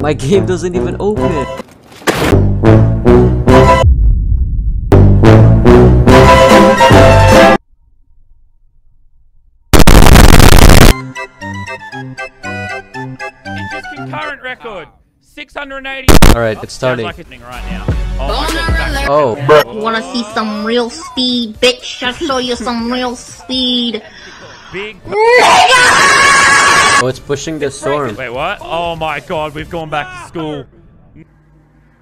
My game doesn't even open. Just concurrent record. 680. Alright, it's oh, starting. Sounds like it's right now. Oh, my God, Oh, You wanna see some real speed, bitch? I'll show you some real speed. big. Oh, it's pushing the storm. Wait, what? Oh my God, we've gone back to school.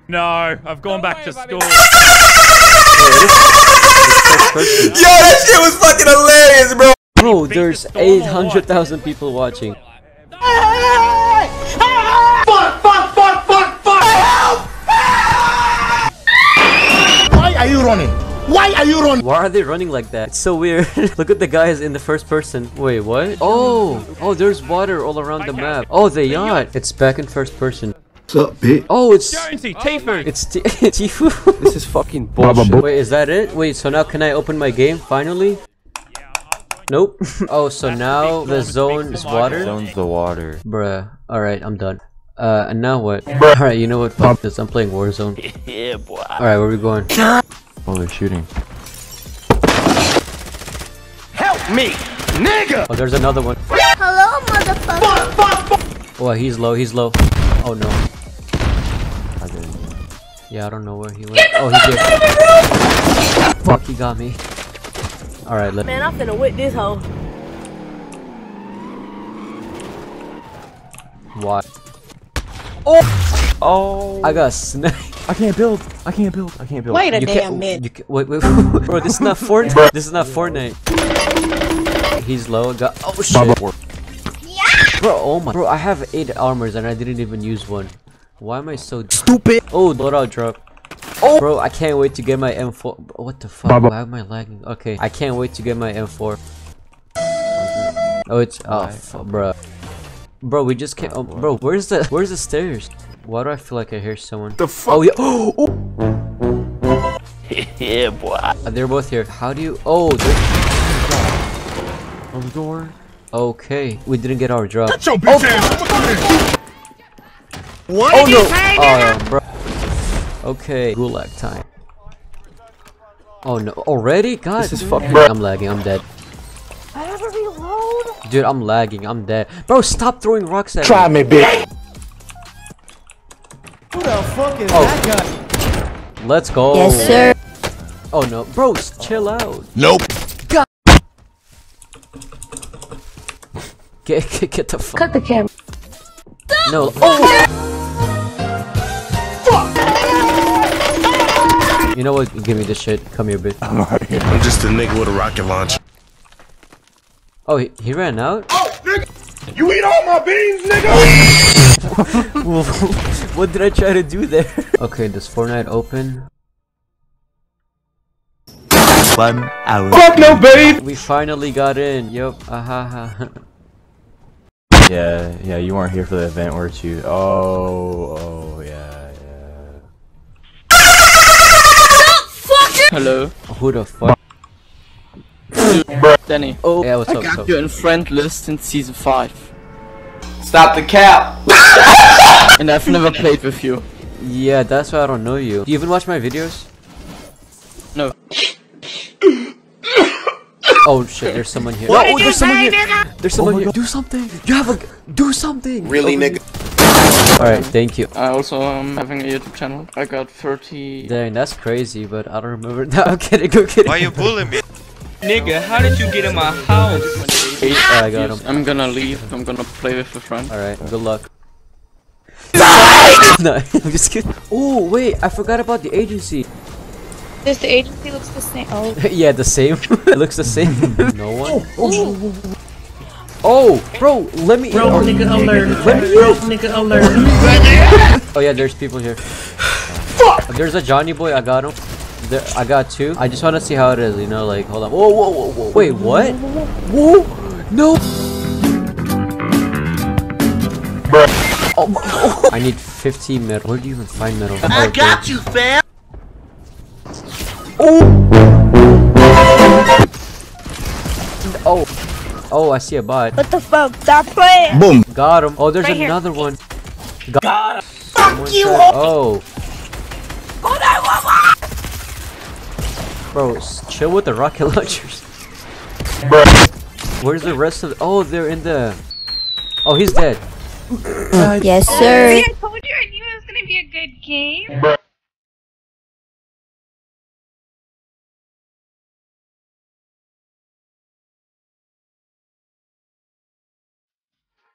No, I've gone back to school. Yo, that shit was fucking hilarious, bro. Bro, there's the storm or what? 800,000 people watching. Why are you running? Why are they running like that? It's so weird. Look at the guys in the first person. Wait, what? Oh, oh, there's water all around the map. Oh, the yacht. It's back in first person. What's up, bitch? Oh, it's Jonesy, Tfue. it's T Tfue. This is fucking bullshit. Wait, is that it? Wait, so now can I open my game finally? Nope. oh, so now the zone is water? Zone's the water. Bruh. Alright, I'm done. Uh, and now what? Alright, you know what? Fuck this. I'm playing Warzone. Yeah, boy. Alright, where we going? Oh, they're shooting. Help me, nigga! Oh, there's another one. Hello, motherfucker. Oh, he's low. He's low. Oh no. I didn't. Yeah, I don't know where he went. Oh, he did. Fuck, he got me. Alright, let Man, I'm finna whip this hoe. What? Oh! I got sniped. I can't build. I can't build. I can't build. Wait a You damn minute. You can, wait, wait, bro. This is not Fortnite. This is not Fortnite. He's low. Got. Oh shit. Bro, oh my. Bro, I have eight armors and I didn't even use one. Why am I so Stupid. Oh, loadout drop. Oh, bro, I can't wait to get my M4. What the fuck? Why am I lagging? Okay, I can't wait to get my M4. Oh, it's oh, bro. Bro, we just can't. Oh, bro, where's the where's the stairs? Why do I feel like I hear someone? The fuck? Oh yeah. Oh, yeah, boy. uh, they're both here. How do you? Oh, they're- On the door. okay. We didn't get our drop. Shut your bitch ass. I'ma come here. What Oh you no! say, Oh, bro. Okay, gulag time. Oh no! Already? God, This is dude. fucking- I'm lagging. I'm dead. Dude, I'm lagging. I'm dead. Bro, stop throwing rocks at Try me. Try me, bitch. Who the fuck is oh. that guy? Let's go. Yes, sir. Oh no, bro, s- chill out. Nope. Get get, get the fuck. Cut the camera. No. Oh. You know what? Give me this shit. Come here, bitch. I'm just a nigga with a rocket launcher. Oh, he, he ran out. Oh, nigga. You eat all my beans, nigga. what did I try to do there? okay, does Fortnite open? One hour. Fuck no, babe. We finally got in. Yup. Ahaha. Yeah, yeah. You weren't here for the event, weren't you? Oh, oh, yeah, yeah. Hello, Who the fuck? Dany. Oh, yeah. What's I up? What's got up? in friend list in season 5. Stop the cap. And I've never played with you. Yeah, that's why I don't know you. Do you even watch my videos? No. Oh shit, there's someone here. oh, there's someone here. There's someone oh here. Do something. You have a. g- Do something. Really, oh, nigga? Alright, thank you. I also am having a YouTube channel. I got 30... Dang, that's crazy, but I don't remember. No, I'm kidding. Go kidding. Why are you bullying me? Nigga, how did you get in my house? Oh, I got him. I'm gonna leave. I'm gonna play with a friend. Alright, good luck. no, I'm just kidding. Oh, wait, I forgot about the agency. This the agency looks the same. Oh, yeah, the same. it looks the same. no one. Oh, oh, bro, let me. Bro, nigga alert. Let me bro, nigga alert. oh yeah, there's people here. Fuck. There's a Johnny boy. I got him. There, I got two. I just want to see how it is. You know, like hold on. Whoa, whoa, whoa, whoa. Wait, what? Whoa, no. Oh, my- oh, I need 50 metal. Where do you even find metal? I oh, got you, fam. Oh. Oh, Oh, I see a bot. what the fuck? Stop playing. Boom. Got him. Oh, there's Right here. another one. Got him. Fuck you! Oh. Bro, chill with the rocket launchers. Bro. Where's the rest of? Oh, they're in the. Oh, he's dead. yes, oh, sir. I told you I knew it was gonna be a good game.